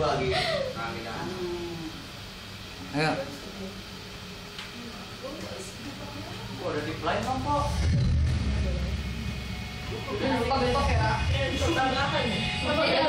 gue lagi rame dah. Ayo. gue udah di plan dong kok? Lupa besok ya. Sudah berapa ini?